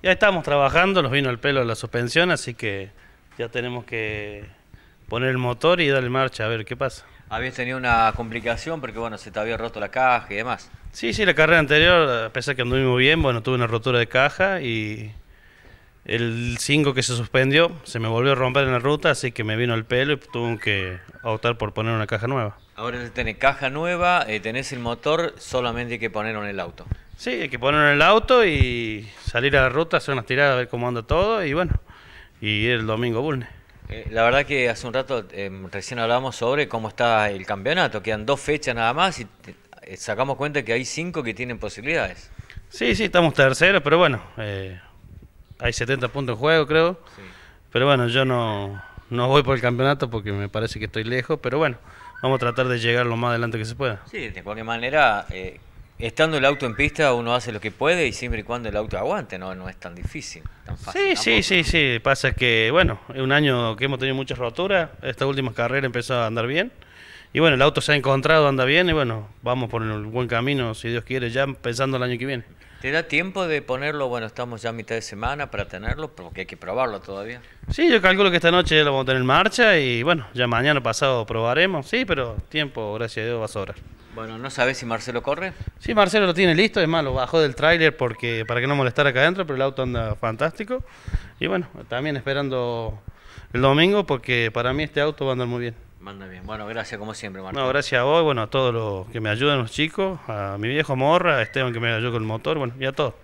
Ya estamos trabajando, nos vino el pelo de la suspensión, así que ya tenemos que poner el motor y darle marcha a ver qué pasa. Habías tenido una complicación porque bueno, se te había roto la caja y demás. Sí, sí, la carrera anterior, a pesar que anduvimos bien, bueno, tuve una rotura de caja y el 5 que se suspendió se me volvió a romper en la ruta, así que me vino el pelo y tuve que optar por poner una caja nueva. Ahora tenés caja nueva, eh, tenés el motor, solamente hay que ponerlo en el auto. Sí, hay que ponerlo en el auto y salir a la ruta, hacer unas tiradas, a ver cómo anda todo y bueno, y ir el domingo a Bulne. Eh, la verdad que hace un rato em, recién hablábamos sobre cómo está el campeonato, quedan dos fechas nada más y eh, sacamos cuenta que hay cinco que tienen posibilidades. Sí, sí, estamos terceros, pero bueno, eh, hay 70 puntos en juego creo, pero bueno, yo no, no voy por el campeonato porque me parece que estoy lejos, pero bueno, vamos a tratar de llegar lo más adelante que se pueda. Sí, de cualquier manera, estando el auto en pista uno hace lo que puede y siempre y cuando el auto aguante, no, no es tan difícil, tan fácil. Sí, sí, sí, sí, pasa que, bueno, es un año que hemos tenido muchas roturas, esta última carrera empezó a andar bien. Y bueno, el auto se ha encontrado, anda bien y bueno, vamos por el buen camino, si Dios quiere, ya pensando el año que viene. ¿Te da tiempo de ponerlo? Bueno, estamos ya a mitad de semana para tenerlo, porque hay que probarlo todavía. Sí, yo calculo que esta noche ya lo vamos a tener en marcha y bueno, ya mañana pasado probaremos. Sí, pero tiempo, gracias a Dios, va a sobrar. Bueno, ¿no sabes si Marcelo corre? Sí, Marcelo lo tiene listo, es más, lo bajó del tráiler porque para que no molestara acá adentro, pero el auto anda fantástico. Y bueno, también esperando el domingo porque para mí este auto va a andar muy bien. Manda bien. Bueno, gracias como siempre, Marco. No, gracias a vos, bueno, a todos los que me ayudan, los chicos, a mi viejo Morra, a Esteban que me ayudó con el motor, bueno, y a todos.